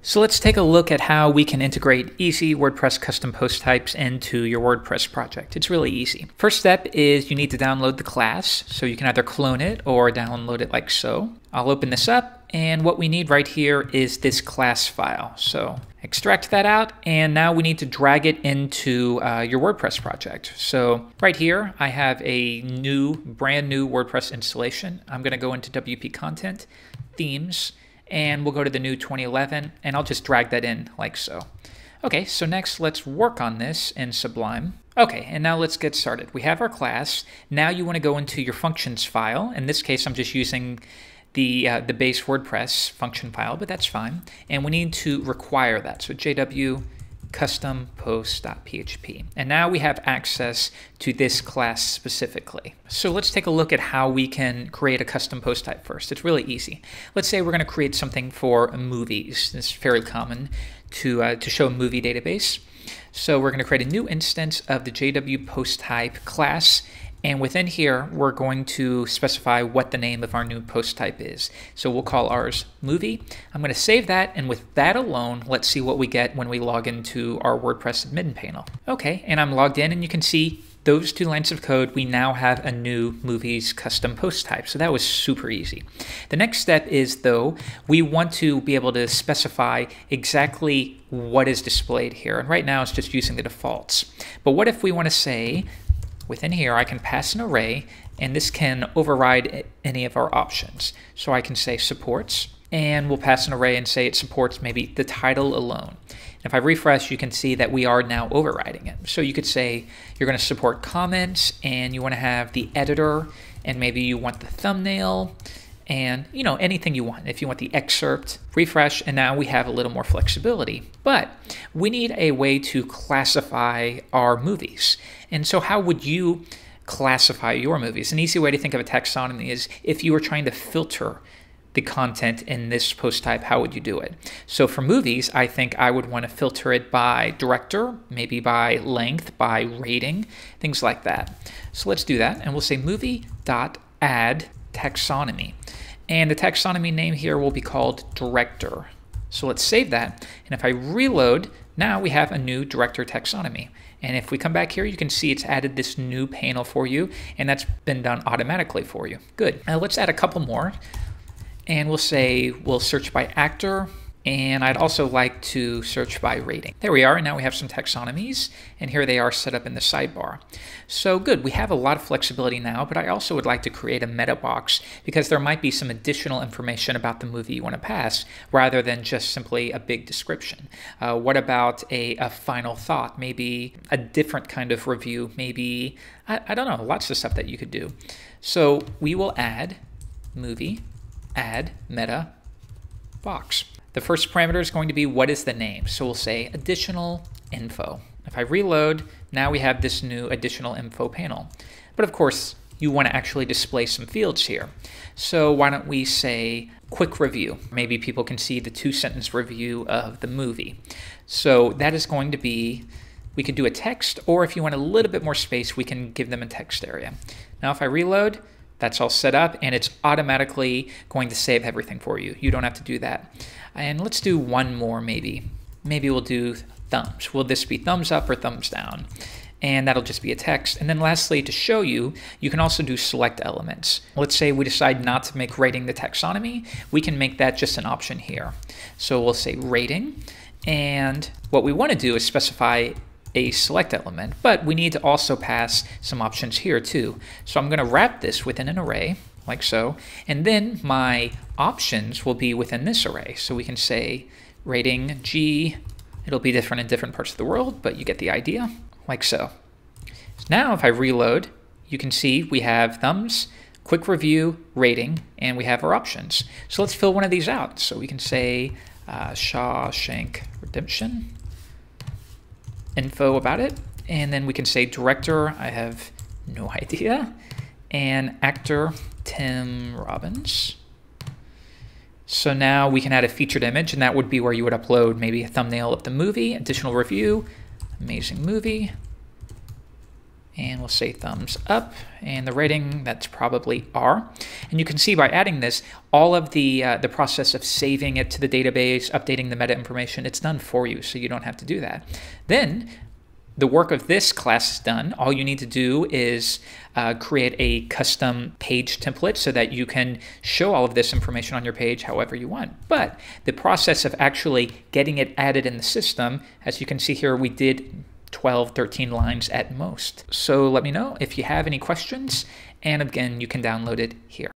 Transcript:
So let's take a look at how we can integrate easy WordPress custom post types into your WordPress project. It's really easy. First step is you need to download the class. So you can either clone it or download it like so. I'll open this up and what we need right here is this class file. So extract that out and now we need to drag it into uh, your WordPress project. So right here I have a new, brand new WordPress installation. I'm going to go into WP Content, Themes, and we'll go to the new 2011 and I'll just drag that in like so. Okay, so next let's work on this in Sublime. Okay, and now let's get started. We have our class. Now you want to go into your functions file. In this case, I'm just using the, uh, the base WordPress function file, but that's fine. And we need to require that. So JW custom post.php. And now we have access to this class specifically. So let's take a look at how we can create a custom post type first. It's really easy. Let's say we're going to create something for movies. It's fairly common to, uh, to show a movie database. So we're going to create a new instance of the JW post type class and within here, we're going to specify what the name of our new post type is. So we'll call ours movie. I'm going to save that, and with that alone, let's see what we get when we log into our WordPress admin panel. Okay, and I'm logged in, and you can see those two lines of code, we now have a new movies custom post type. So that was super easy. The next step is though, we want to be able to specify exactly what is displayed here. And right now it's just using the defaults. But what if we want to say Within here, I can pass an array, and this can override any of our options. So I can say supports, and we'll pass an array and say it supports maybe the title alone. if I refresh, you can see that we are now overriding it. So you could say you're going to support comments, and you want to have the editor, and maybe you want the thumbnail, and you know anything you want if you want the excerpt refresh and now we have a little more flexibility but we need a way to classify our movies and so how would you classify your movies an easy way to think of a taxonomy is if you were trying to filter the content in this post type, how would you do it? So for movies, I think I would want to filter it by director, maybe by length, by rating, things like that. So let's do that. And we'll say movie dot add taxonomy. And the taxonomy name here will be called director. So let's save that. And if I reload, now we have a new director taxonomy. And if we come back here, you can see it's added this new panel for you, and that's been done automatically for you. Good. Now let's add a couple more. And we'll say we'll search by actor, and I'd also like to search by rating. There we are, and now we have some taxonomies, and here they are set up in the sidebar. So good, we have a lot of flexibility now, but I also would like to create a meta box because there might be some additional information about the movie you want to pass rather than just simply a big description. Uh, what about a, a, final thought? Maybe a different kind of review, maybe, I, I don't know, lots of stuff that you could do. So we will add movie, add meta box. The first parameter is going to be what is the name. So we'll say additional info. If I reload, now we have this new additional info panel. But of course, you want to actually display some fields here. So why don't we say quick review? Maybe people can see the two sentence review of the movie. So that is going to be, we could do a text, or if you want a little bit more space, we can give them a text area. Now if I reload, that's all set up and it's automatically going to save everything for you. You don't have to do that. And let's do one more maybe. Maybe we'll do thumbs. Will this be thumbs up or thumbs down? And that'll just be a text. And then lastly, to show you, you can also do select elements. Let's say we decide not to make rating the taxonomy. We can make that just an option here. So we'll say rating. And what we want to do is specify a select element, but we need to also pass some options here too. So I'm going to wrap this within an array like so, and then my options will be within this array. So we can say rating G, it'll be different in different parts of the world, but you get the idea, like so. so now if I reload, you can see we have thumbs, quick review, rating, and we have our options. So let's fill one of these out. So we can say uh, Shawshank Redemption, info about it. And then we can say director, I have no idea. And actor, Tim Robbins. So now we can add a featured image, and that would be where you would upload maybe a thumbnail of the movie, additional review, amazing movie. And we'll say thumbs up. And the rating, that's probably R. And you can see by adding this, all of the uh, the process of saving it to the database, updating the meta information, it's done for you, so you don't have to do that. Then the work of this class is done. All you need to do is uh, create a custom page template so that you can show all of this information on your page however you want. But the process of actually getting it added in the system, as you can see here, we did 12, 13 lines at most. So let me know if you have any questions. And again, you can download it here.